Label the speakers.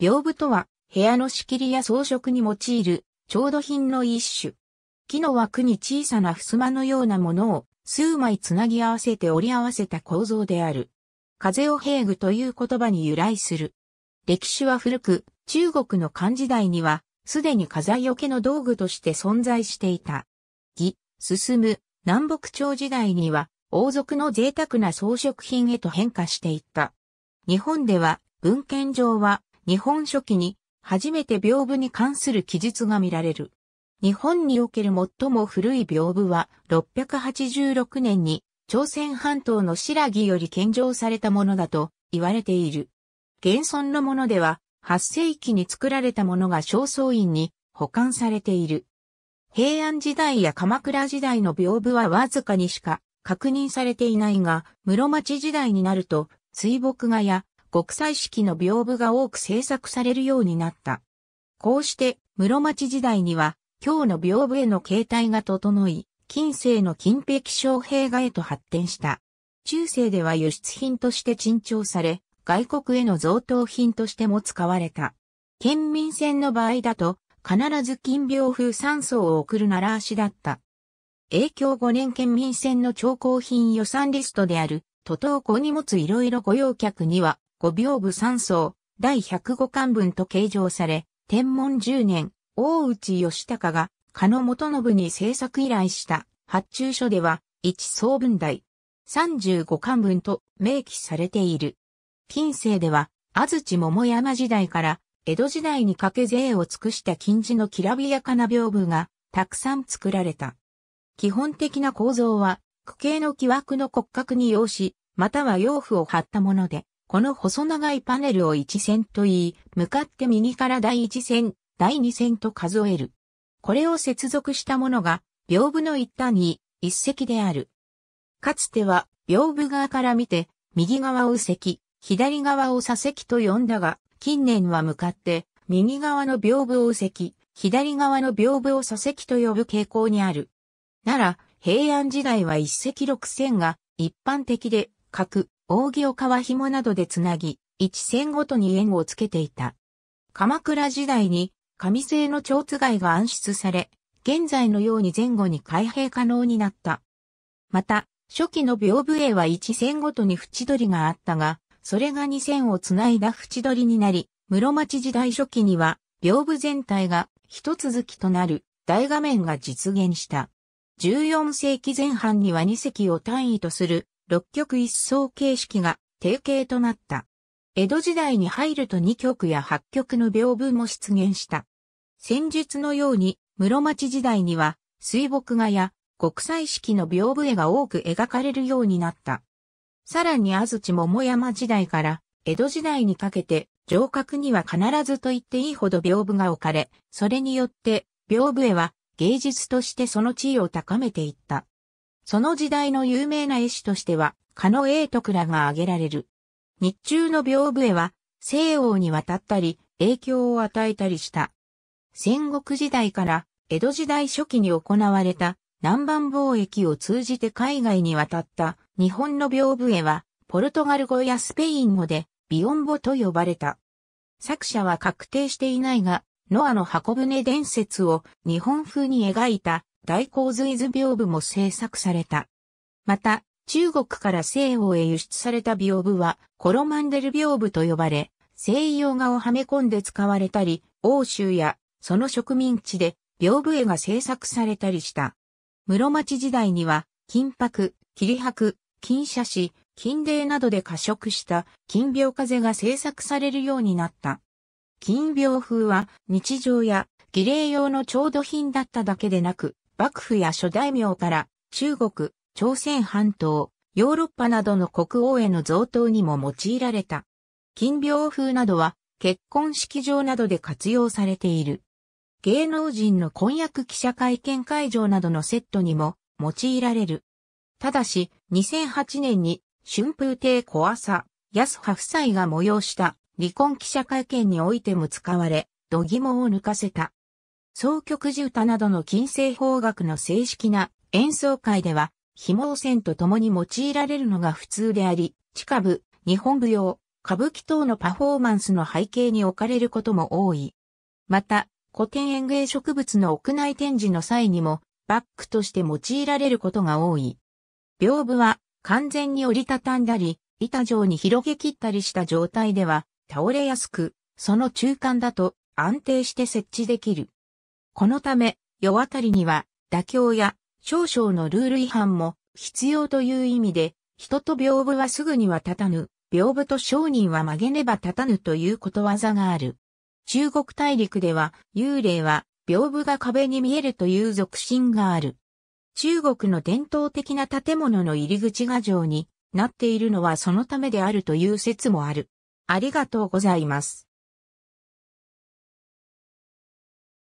Speaker 1: 屏風とは、部屋の仕切りや装飾に用いる調度品の一種。木の枠に小さな襖のようなものを数枚つなぎ合わせて折り合わせた構造である。風を平具という言葉に由来する。歴史は古く、中国の漢時代には、すでに火災よけの道具として存在していた。義、進む、南北朝時代には、王族の贅沢な装飾品へと変化していった。日本では、文献上は、日本書紀に、初めて屏風に関する記述が見られる。日本における最も古い屏風は、686年に、朝鮮半島の白木より献上されたものだと言われている。現存のものでは、8世紀に作られたものが正倉院に保管されている。平安時代や鎌倉時代の屏風はわずかにしか確認されていないが、室町時代になると水墨画や国際式の屏風が多く制作されるようになった。こうして室町時代には今日の屏風への形態が整い、近世の金壁小平画へと発展した。中世では輸出品として珍重され、外国への贈答品としても使われた。県民船の場合だと、必ず金屏風三層を送る習わしだった。影響5年県民船の調光品予算リストである、都東港に持ついろいろ御用客には、五屏風三層、第105巻分と計上され、天文10年、大内義隆が加野元信に制作依頼した発注書では、一総分題、35巻分と明記されている。近世では、安土桃山時代から江戸時代にかけ税を尽くした金地のきらびやかな屏風がたくさん作られた。基本的な構造は、区形の木枠の骨格に用紙、または洋布を貼ったもので、この細長いパネルを一線と言い、向かって右から第一線、第二線と数える。これを接続したものが、屏風の一端に一石である。かつては、屏風側から見て、右側を石、左側を左石と呼んだが、近年は向かって、右側の屏風を石、左側の屏風を左石と呼ぶ傾向にある。なら、平安時代は一石六線が一般的で、角、扇を皮紐などでつなぎ、一線ごとに円をつけていた。鎌倉時代に紙製の蝶ついが暗出され、現在のように前後に開閉可能になった。また、初期の屏風絵は1線ごとに縁取りがあったが、それが2線をつないだ縁取りになり、室町時代初期には、屏風全体が一続きとなる大画面が実現した。14世紀前半には2隻を単位とする六曲一層形式が定型となった。江戸時代に入ると2曲や8曲の屏風も出現した。戦術のように室町時代には水墨画や国際式の屏風絵が多く描かれるようになった。さらに安土桃山時代から江戸時代にかけて城郭には必ずと言っていいほど屏風が置かれ、それによって屏風絵は芸術としてその地位を高めていった。その時代の有名な絵師としては、狩野英徳らが挙げられる。日中の屏風絵は西欧に渡ったり影響を与えたりした。戦国時代から江戸時代初期に行われた南蛮貿易を通じて海外に渡った日本の屏風絵はポルトガル語やスペイン語でビオンボと呼ばれた。作者は確定していないが、ノアの箱舟伝説を日本風に描いた大洪水図屏風も制作された。また、中国から西欧へ輸出された屏風はコロマンデル屏風と呼ばれ、西洋画をはめ込んで使われたり、欧州やその植民地で屏風絵が制作されたりした。室町時代には、金箔、切箔、金写紙、金泥などで加色した金屏風が制作されるようになった。金屏風は日常や儀礼用の調度品だっただけでなく、幕府や諸大名から中国、朝鮮半島、ヨーロッパなどの国王への贈答にも用いられた。金屏風などは結婚式場などで活用されている。芸能人の婚約記者会見会場などのセットにも用いられる。ただし、2008年に春風亭小朝、安葉夫妻が催した離婚記者会見においても使われ、度肝を抜かせた。総曲寺歌などの近世法楽の正式な演奏会では、紐線と共に用いられるのが普通であり、地下部、日本舞踊、歌舞伎等のパフォーマンスの背景に置かれることも多い。また、古典園芸植物の屋内展示の際にも、バックとして用いられることが多い。屏風は完全に折りたたんだり、板状に広げ切ったりした状態では倒れやすく、その中間だと安定して設置できる。このため、世渡りには妥協や少々のルール違反も必要という意味で、人と屏風はすぐには立たぬ、屏風と商人は曲げねば立たぬということわざがある。中国大陸では幽霊は屏風が壁に見えるという俗信がある。中国の伝統的な建物の入り口画像になっているのはそのためであるという説もある。ありがとうございます。